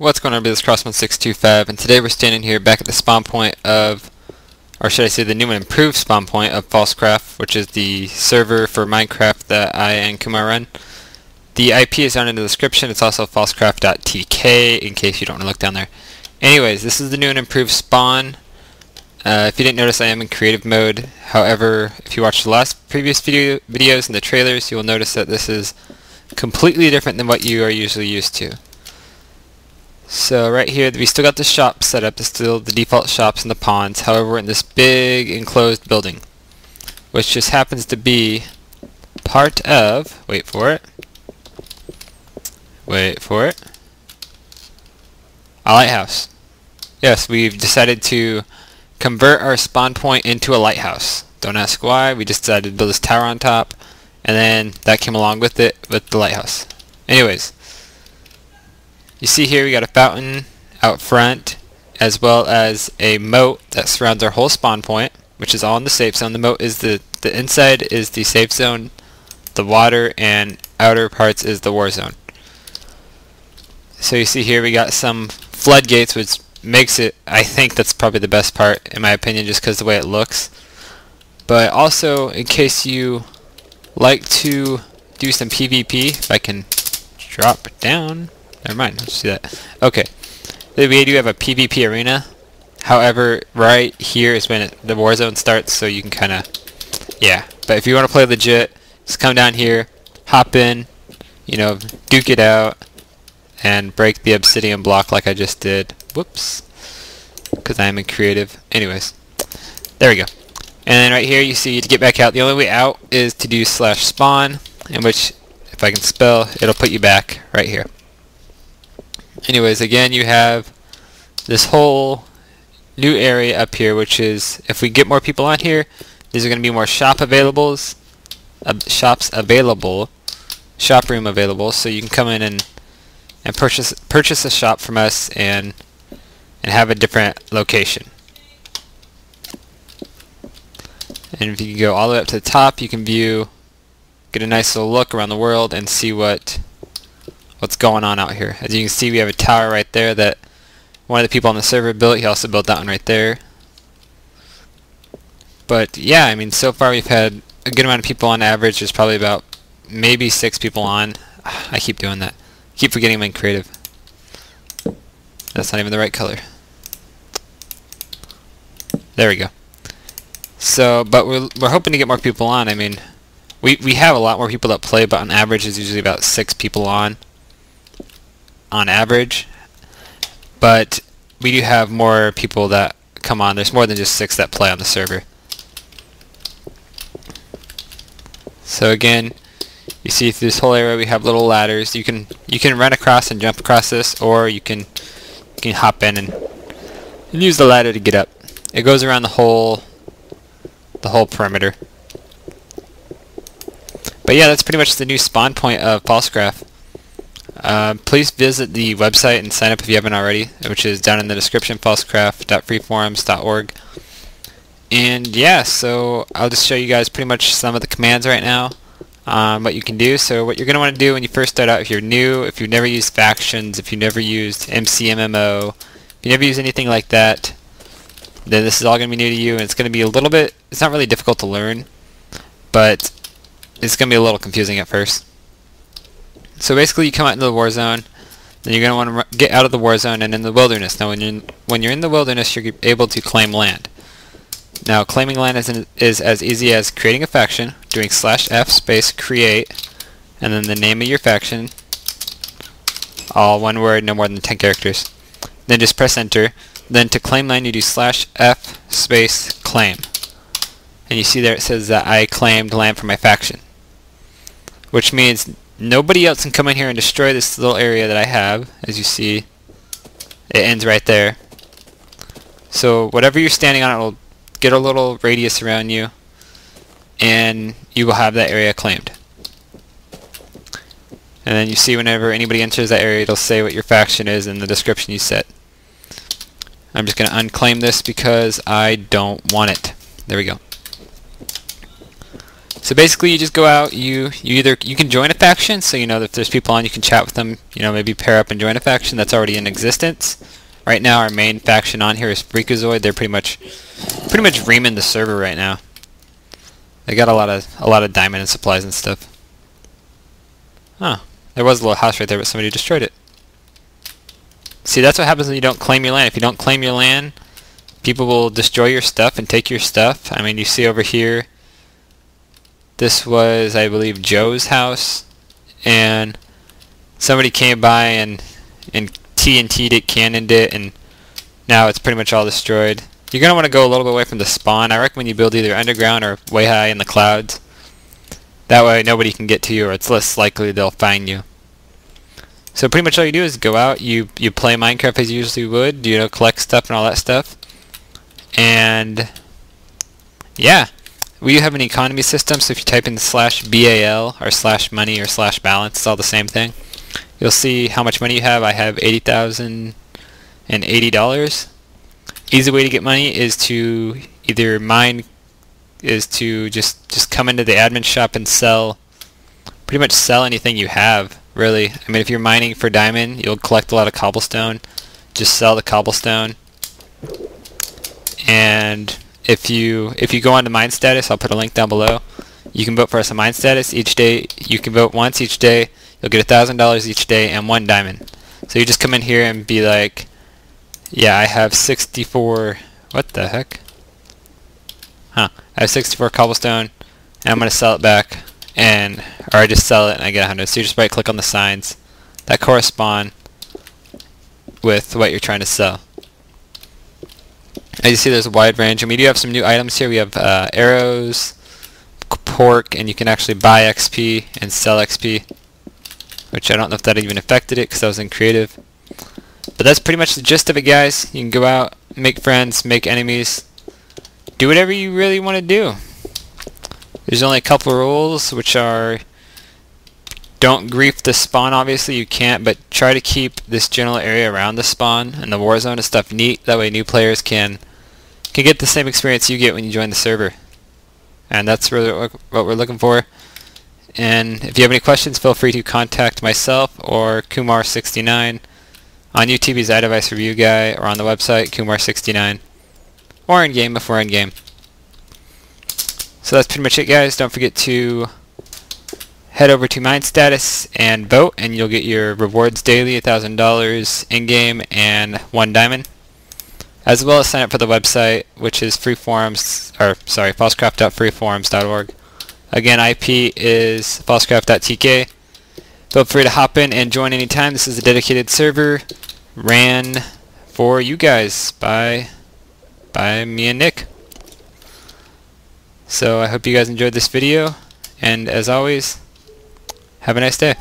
What's going on, this Crossman625, and today we're standing here back at the spawn point of, or should I say the new and improved spawn point of Falsecraft, which is the server for Minecraft that I and Kumar run. The IP is down in the description, it's also falsecraft.tk in case you don't want to look down there. Anyways, this is the new and improved spawn. Uh, if you didn't notice, I am in creative mode. However, if you watched the last previous video videos and the trailers, you will notice that this is completely different than what you are usually used to. So right here, we still got the shop set up. Still the default shops and the ponds. However, we're in this big enclosed building, which just happens to be part of, wait for it, wait for it, a lighthouse. Yes, we've decided to convert our spawn point into a lighthouse. Don't ask why, we just decided to build this tower on top, and then that came along with it, with the lighthouse. Anyways, you see here we got a fountain out front as well as a moat that surrounds our whole spawn point which is all in the safe zone. The moat is the, the inside is the safe zone, the water and outer parts is the war zone. So you see here we got some floodgates which makes it, I think that's probably the best part in my opinion just because the way it looks. But also in case you like to do some PvP, if I can drop down, Never mind, let's see that. Okay, we do have a PvP arena. However, right here is when the war zone starts, so you can kind of, yeah. But if you want to play legit, just come down here, hop in, you know, duke it out, and break the obsidian block like I just did. Whoops, because I am in creative. Anyways, there we go. And then right here you see to get back out, the only way out is to do slash spawn, in which, if I can spell, it'll put you back right here anyways, again, you have this whole new area up here, which is, if we get more people on here, there's going to be more shop availables, uh, shops available, shop room available, so you can come in and and purchase purchase a shop from us and and have a different location. And if you go all the way up to the top, you can view, get a nice little look around the world and see what what's going on out here. As you can see, we have a tower right there that one of the people on the server built. He also built that one right there. But yeah, I mean, so far we've had a good amount of people on average. There's probably about maybe six people on. I keep doing that. Keep forgetting I'm in creative. That's not even the right color. There we go. So, but we're, we're hoping to get more people on. I mean, we, we have a lot more people that play, but on average it's usually about six people on on average, but we do have more people that come on. There's more than just six that play on the server. So again, you see through this whole area we have little ladders. You can you can run across and jump across this, or you can you can hop in and, and use the ladder to get up. It goes around the whole the whole perimeter. But yeah, that's pretty much the new spawn point of Falsecraft. Uh, please visit the website and sign up if you haven't already, which is down in the description, falsecraft.freeforums.org. And yeah, so I'll just show you guys pretty much some of the commands right now, um, what you can do. So what you're going to want to do when you first start out, if you're new, if you've never used factions, if you've never used MCMMO, if you never used anything like that, then this is all going to be new to you, and it's going to be a little bit, it's not really difficult to learn, but it's going to be a little confusing at first. So basically you come out into the war zone, then you're going to want to get out of the war zone and in the wilderness. Now when you're in, when you're in the wilderness, you're able to claim land. Now claiming land is, in, is as easy as creating a faction, doing slash F space create, and then the name of your faction, all one word, no more than 10 characters. Then just press enter. Then to claim land you do slash F space claim. And you see there it says that I claimed land for my faction. Which means Nobody else can come in here and destroy this little area that I have. As you see, it ends right there. So whatever you're standing on, it will get a little radius around you, and you will have that area claimed. And then you see whenever anybody enters that area, it'll say what your faction is in the description you set. I'm just going to unclaim this because I don't want it. There we go. So basically, you just go out. You you either you can join a faction, so you know if there's people on, you can chat with them. You know, maybe pair up and join a faction that's already in existence. Right now, our main faction on here is Freakazoid. They're pretty much pretty much reaming the server right now. They got a lot of a lot of diamond and supplies and stuff. Huh. There was a little house right there, but somebody destroyed it. See, that's what happens when you don't claim your land. If you don't claim your land, people will destroy your stuff and take your stuff. I mean, you see over here, this was, I believe, Joe's house, and somebody came by and and TNT'd it, cannoned it, and now it's pretty much all destroyed. You're going to want to go a little bit away from the spawn. I recommend you build either underground or way high in the clouds. That way nobody can get to you or it's less likely they'll find you. So pretty much all you do is go out, you, you play Minecraft as you usually would, you know, collect stuff and all that stuff. And yeah, we have an economy system, so if you type in slash BAL or slash money or slash balance, it's all the same thing. You'll see how much money you have. I have $80,080. Easy way to get money is to either mine is to just just come into the admin shop and sell pretty much sell anything you have really I mean if you're mining for diamond you'll collect a lot of cobblestone just sell the cobblestone and if you if you go on to Minestatus I'll put a link down below. You can vote for us on Minestatus each day. You can vote once each day. You'll get a thousand dollars each day and one diamond. So you just come in here and be like yeah I have 64 what the heck? Huh, I have 64 cobblestone, and I'm going to sell it back, and or I just sell it and I get 100. So you just right click on the signs that correspond with what you're trying to sell. As you see, there's a wide range, and we do have some new items here. We have uh, arrows, pork, and you can actually buy XP and sell XP, which I don't know if that even affected it because I was in creative. But that's pretty much the gist of it, guys. You can go out, make friends, make enemies, do whatever you really want to do. There's only a couple rules, which are don't grief the spawn, obviously you can't, but try to keep this general area around the spawn and the war zone and stuff neat. That way new players can can get the same experience you get when you join the server. And that's really what we're looking for. And if you have any questions, feel free to contact myself or Kumar69 on YouTube's iDevice Review Guy or on the website Kumar69 or in game before in game. So that's pretty much it guys. Don't forget to head over to Minestatus and vote and you'll get your rewards daily, $1,000 in-game and one diamond. As well as sign up for the website which is freeforums, or sorry, falsecraft.freeforums.org. Again, IP is falsecraft.tk. Feel free to hop in and join anytime. This is a dedicated server ran for you guys by by me and Nick. So I hope you guys enjoyed this video, and as always, have a nice day.